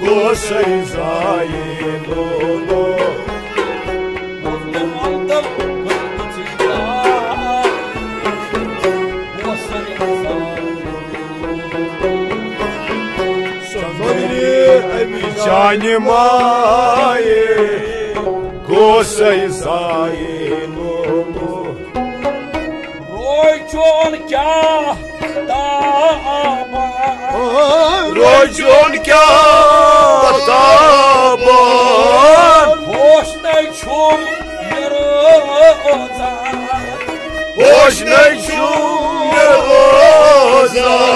Gosay zayim Meşali maye Gosay zayim Meşali maye Gosay zayim Royçon kah daba Rojun kataban Hoş ne çum yırıza Hoş ne şum yozan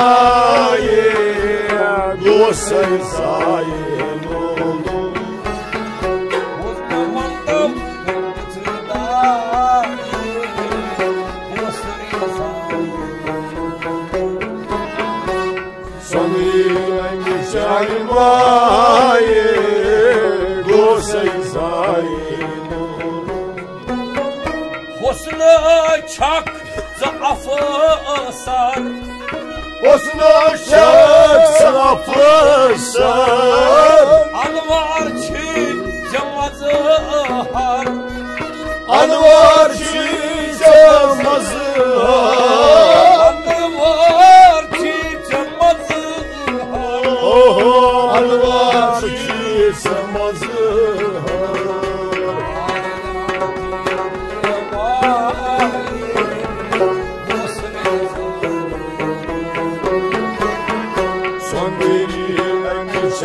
çay maye Gosay zayim Son değil en çay maye Gosay zayim Hosna çak zaafı sar Osna şak sapısan Anvar çin camazı har Anvar çiçamazı Anvar çin camazı har Oho Anvar çiçamazı Son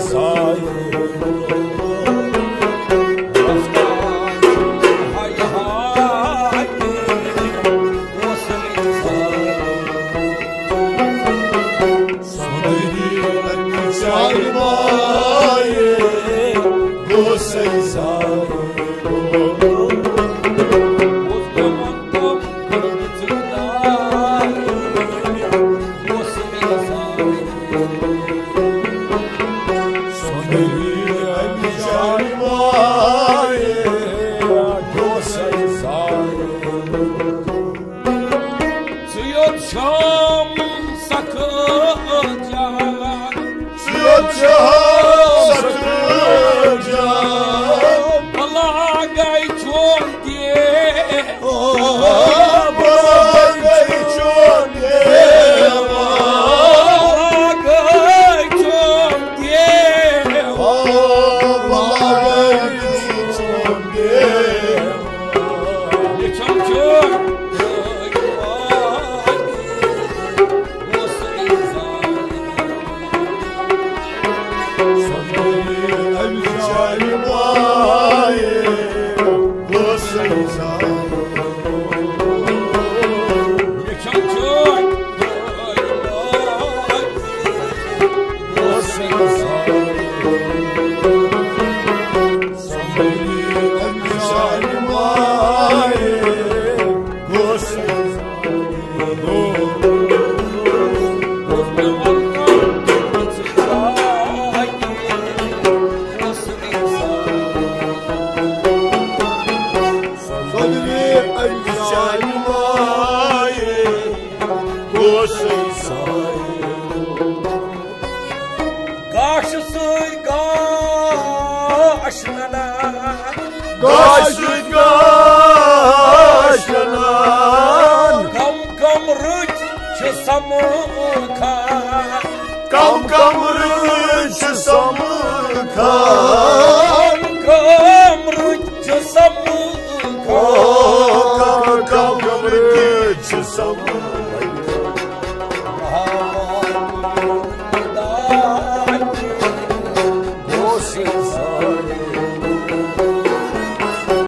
song. 为昨夜。Karşı samuka Kam kamrıcı samuka Kam kamrıcı samuka Kam kamrıcı samuka